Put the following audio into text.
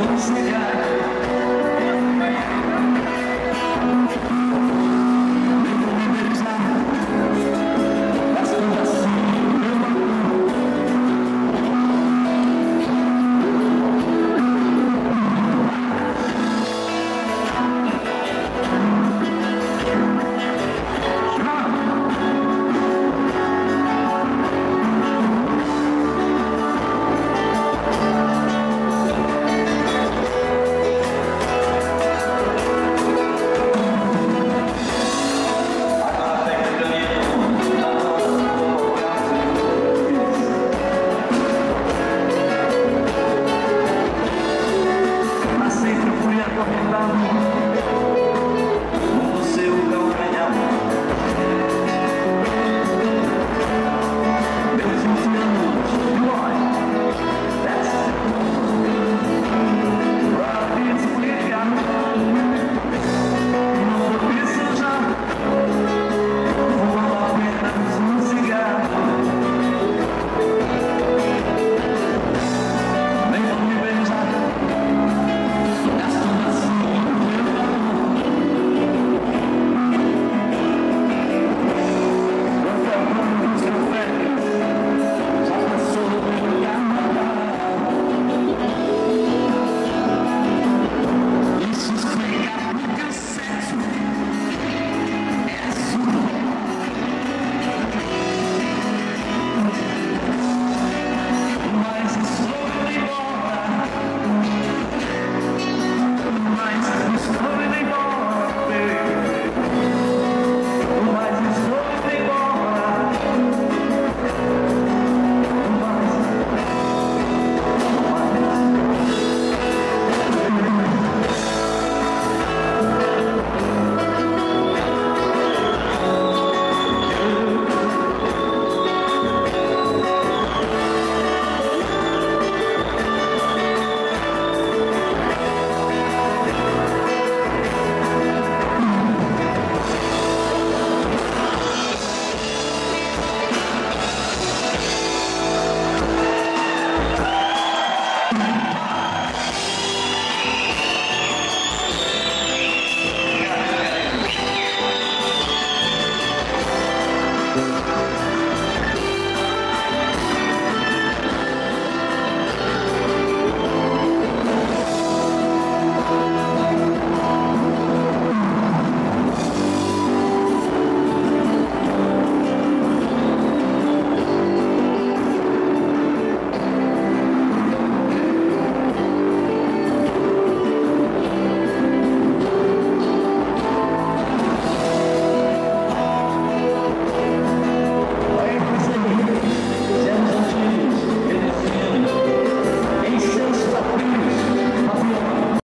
vamos negar.